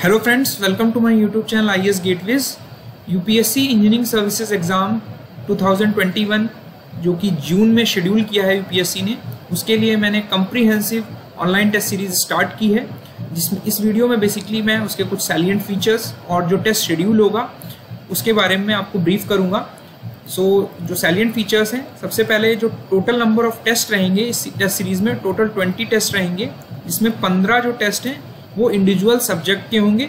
Hello friends welcome to my YouTube channel I S gateways UPSC engineering services exam 2021 जो कि जून में schedule किया है यूपीएससी ने। उसके लिए मैंने comprehensive online test series start की है जिसमें इस वीडियो में बेसिकली मैं उसके कुछ सैलियंट फीचर्स और जो टेस्ट शेड्यूल होगा उसके बारे में आपको ब्रीफ करूँगा। सो so, जो सैलियंट फीचर्स हैं सबसे पहले जो टोटल नंबर ऑफ़ टेस्ट रहेंगे इस टेस्ट सीरीज़ में टोटल ट्वेंटी टेस्ट रहेंगे जिसमें पंद्रह जो टेस्ट हैं वो इंडिविजुअल सब्जेक्ट के होंगे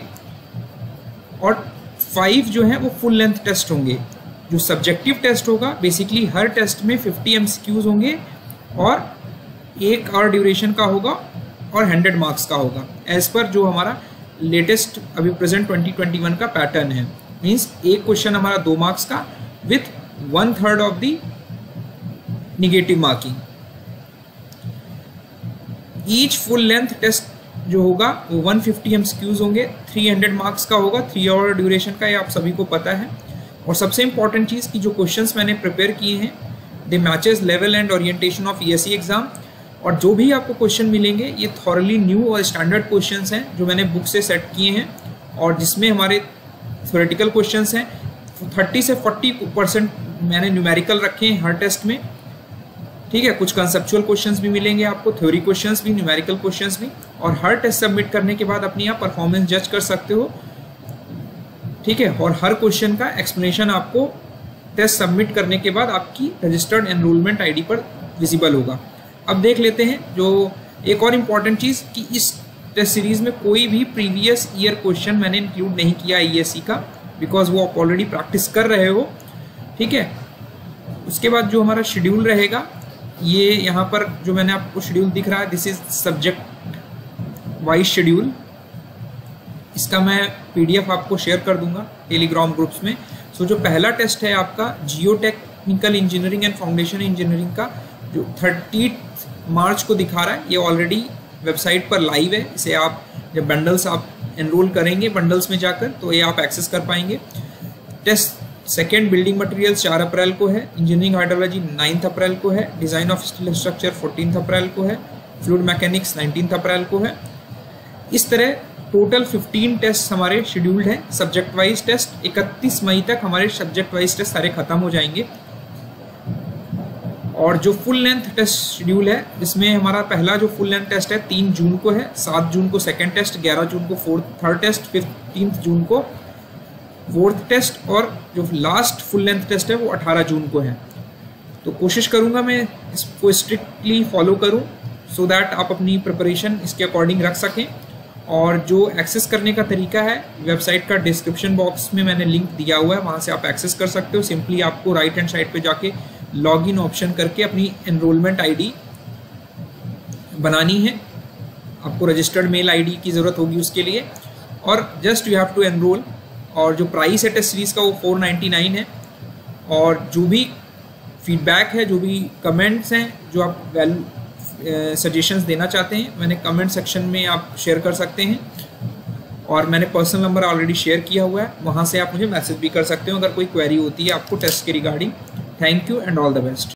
और फाइव जो है वो फुल लेंथ टेस्ट होंगे। जो सब्जेक्टिव टेस्ट होगा बेसिकली हर टेस्ट में 50 एम होंगे और एक आवर ड्यूरेशन का होगा और 100 मार्क्स का होगा। एज पर जो हमारा लेटेस्ट अभी प्रेजेंट 2021 का पैटर्न है। मीन्स एक क्वेश्चन हमारा दो मार्क्स का with one third of the negative marking each full length test जो होगा, वो 150 फिफ्टी होंगे। 300 मार्क्स का होगा थ्री आवर ड्यूरेशन का ये आप सभी को पता है। और सबसे इंपॉर्टेंट चीज़ कि जो क्वेश्चंस मैंने प्रिपेयर किए हैं they matches level and orientation of E exam और जो भी आपको क्वेश्चन मिलेंगे, ये थॉरली न्यू और स्टैंडर्ड क्वेश्चन हैं, जो मैंने बुक से सेट किए हैं। और जिसमें हमारे थोरेटिकल क्वेश्चन हैं थर्टी से फोर्टी परसेंट मैंने न्यूमेरिकल रखे हैं हर टेस्ट में। ठीक है, कुछ कंसेप्चुअल क्वेश्चंस भी मिलेंगे आपको थ्योरी क्वेश्चंस भी न्यूमेरिकल क्वेश्चंस भी, और हर टेस्ट सबमिट करने के बाद अपनी आप परफॉर्मेंस जज कर सकते हो। ठीक है, और हर क्वेश्चन का एक्सप्लेनेशन आपको टेस्ट सबमिट करने के बाद आपकी रजिस्टर्ड एनरोलमेंट आईडी पर विजिबल होगा। अब देख लेते हैं जो एक और इंपॉर्टेंट चीज़ कि इस टेस्ट सीरीज़ में कोई भी प्रीवियस ईयर क्वेश्चन मैंने इंक्लूड नहीं किया ई e का बिकॉज़ वो आप ऑलरेडी प्रैक्टिस कर रहे हो। ठीक है, उसके बाद जो हमारा शेड्यूल रहेगा ये यहाँ पर जो मैंने आपको शेड्यूल दिख रहा है this is subject wise schedule इसका मैं पीडीएफ आपको शेयर कर दूँगा टेलीग्राम ग्रुप्स में। सो so, जो पहला टेस्ट है आपका geo technical engineering and foundation engineering का जो थर्टी मार्च को दिखा रहा है ये ऑलरेडी वेबसाइट पर लाइव है। इसे आप जब बंडल्स आप एनरोल करेंगे बंडल्स में जाकर तो ये आप एक्सेस कर पाएँगे। टेस्ट सेकेंड बिल्डिंग मटेरियल्स चार अप्रैल को है इंजीनियरिंग हाइड्रोलॉजी नाइन्थ अप्रैल को है design of steel structure fourteen April को है फ्लूड मैकेनिक्स नाइनटीन अप्रैल को है। इस तरह टोटल 15 टेस्ट हमारे शेड्यूल्ड हैं सब्जेक्ट वाइज टेस्ट 31 मई तक हमारे सब्जेक्ट वाइज टेस्ट सारे खत्म हो जाएँगे। और जो फुल लेंथ टेस्ट शेड्यूल है इसमें हमारा पहला जो फुल लेंथ टेस्ट है, तीन जून को है, सात जून को सेकेंड टेस्ट ग्यारह जून को फोर्थ थर्ड टेस्ट फिफ्टीन जून को फोर्थ टेस्ट और जो लास्ट फुल लेंथ टेस्ट है, वो 18 जून को है। तो कोशिश करूँगा मैं इसको स्ट्रिक्टली फॉलो करूँ सो दैट आप अपनी प्रिपरेशन इसके अकॉर्डिंग रख सकें। और जो एक्सेस करने का तरीका है वेबसाइट का डिस्क्रिप्शन बॉक्स में मैंने लिंक दिया हुआ है, वहाँ से आप एक्सेस कर सकते हो। सिंपली आपको राइट हैंड साइड पे जाके लॉग इन ऑप्शन करके अपनी एनरोलमेंट आईडी बनानी है। आपको रजिस्टर्ड मेल आईडी की ज़रूरत होगी उसके लिए। और just you have to enroll और जो प्राइस है टेस्ट सीरीज़ का वो फोर नाइन्टी नाइन है। और जो भी फीडबैक है, जो भी कमेंट्स हैं, जो आप वैल्यू सजेशंस देना चाहते हैं, मैंने कमेंट सेक्शन में आप शेयर कर सकते हैं। और मैंने पर्सनल नंबर ऑलरेडी शेयर किया हुआ है, वहाँ से आप मुझे मैसेज भी कर सकते हो, अगर कोई क्वेरी होती है आपको टेस्ट के regarding thank you and all the best